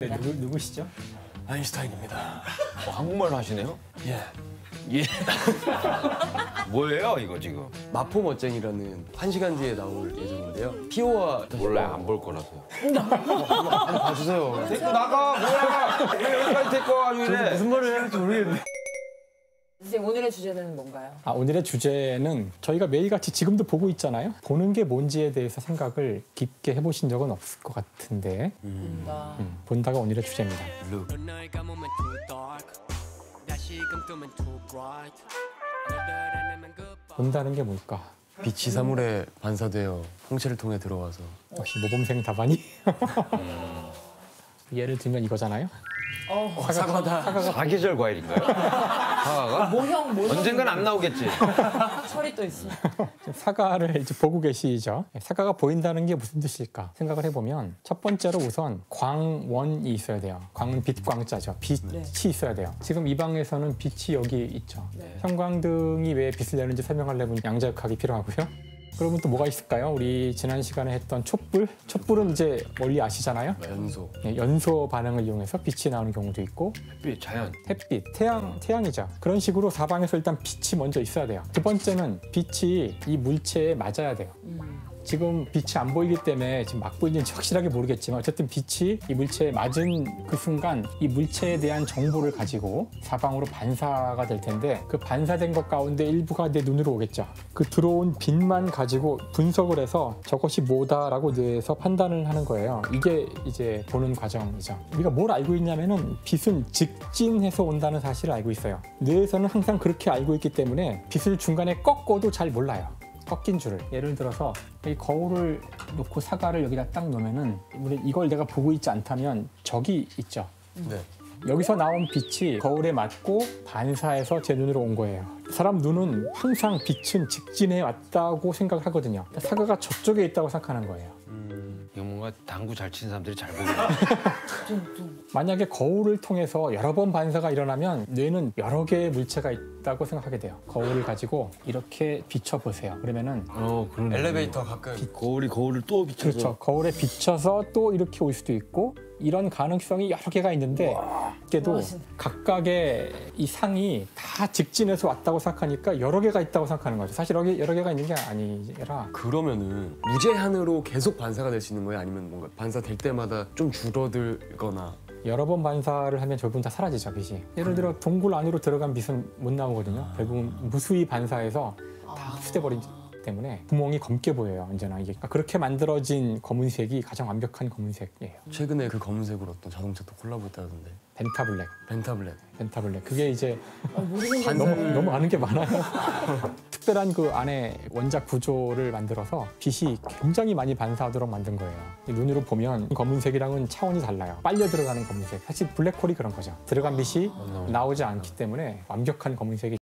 네, 누구, 누구시죠? 아인슈타인입니다. 어, 한국말로 하시네요? 예. 예. 뭐예요 이거 지금? 마포 멋쟁이라는 한 시간 뒤에 나올 예정인데요. 피오와 몰라요 안 볼 거라서. 한번 봐주세요. 데리고 나가 뭐야? 왜 여기까지 데리고 이래? 무슨 말을 해야 할지 모르겠네. 선생님 오늘의 주제는 뭔가요? 아, 오늘의 주제는 저희가 매일같이 지금도 보고 있잖아요. 보는 게 뭔지에 대해서 생각을 깊게 해보신 적은 없을 것 같은데 뭔가 음, 본다가 오늘의 주제입니다. 본다는 게 뭘까? 빛이 사물에 반사되어 홍채를 통해 들어와서 역시 모범생 답안이? 예를 들면 이거잖아요. 어, 사과다. 사계절 과일인가요? 사과가? 모형 모형 언젠간 안 나오겠지. 철이 또 있어. 사과를 이제 보고 계시죠. 사과가 보인다는 게 무슨 뜻일까 생각을 해보면 첫 번째로 우선 광원이 있어야 돼요. 광은 빛 광자죠. 빛이 네. 있어야 돼요. 지금 이 방에서는 빛이 여기 있죠. 네. 형광등이 왜 빛을 내는지 설명하려면 양자역학이 필요하고요. 그러면 또 뭐가 있을까요? 우리 지난 시간에 했던 촛불? 촛불은 이제 멀리 아시잖아요. 연소. 예, 연소 반응을 이용해서 빛이 나오는 경우도 있고 햇빛, 자연. 햇빛, 태양, 태양이죠. 그런 식으로 사방에서 일단 빛이 먼저 있어야 돼요. 두 번째는 빛이 이 물체에 맞아야 돼요. 지금 빛이 안 보이기 때문에 지금 막 보이는지 확실하게 모르겠지만 어쨌든 빛이 이 물체에 맞은 그 순간 이 물체에 대한 정보를 가지고 사방으로 반사가 될 텐데 그 반사된 것 가운데 일부가 내 눈으로 오겠죠. 그 들어온 빛만 가지고 분석을 해서 저것이 뭐다라고 뇌에서 판단을 하는 거예요. 이게 이제 보는 과정이죠. 우리가 뭘 알고 있냐면은 빛은 직진해서 온다는 사실을 알고 있어요. 뇌에서는 항상 그렇게 알고 있기 때문에 빛을 중간에 꺾어도 잘 몰라요. 꺾인 줄을 예를 들어서 이 거울을 놓고 사과를 여기다 딱 놓으면은 우리 이걸 내가 보고 있지 않다면 저기 있죠. 네. 여기서 나온 빛이 거울에 맞고 반사해서 제 눈으로 온 거예요. 사람 눈은 항상 빛은 직진해 왔다고 생각을 하거든요. 사과가 저쪽에 있다고 생각하는 거예요. 이거 뭔가 당구 잘 치는 사람들이 잘 보는 만약에 거울을 통해서 여러 번 반사가 일어나면 뇌는 여러 개의 물체가 있다고 생각하게 돼요. 거울을 가지고 이렇게 비춰 보세요. 그러면은 어. 엘리베이터 가끔 거울이 거울을 또 비춰서. 그렇죠. 거울에 비춰서 또 이렇게 올 수도 있고 이런 가능성이 여러 개가 있는데 멋있네. 각각의 이 상이 다 직진해서 왔다고 생각하니까 여러 개가 있다고 생각하는 거죠. 사실 여러, 개, 여러 개가 있는 게 아니라 그러면은 무제한으로 계속 반사가 될 수 있는 거예요? 아니면 뭔가 반사될 때마다 좀 줄어들거나 여러 번 반사를 하면 결국은 다 사라지죠, 빛이. 예를 들어 동굴 안으로 들어간 빛은 못 나오거든요. 결국은 무수히 반사해서 다 흡수돼 버리기 때문에 구멍이 검게 보여요, 언제나. 이게 그러니까 그렇게 만들어진 검은색이 가장 완벽한 검은색이에요. 최근에 그 검은색으로 어떤 자동차도 콜라보 했다던데 벤타블랙, 벤타블랙 벤타블랙. 그게 이제 어, 너무 너무 아는 게 많아요. 특별한 그 안에 원작 구조를 만들어서 빛이 굉장히 많이 반사하도록 만든 거예요. 이 눈으로 보면 검은색이랑은 차원이 달라요. 빨려 들어가는 검은색. 사실 블랙홀이 그런 거죠. 들어간 빛이 나오지 않기 때문에 완벽한 검은색이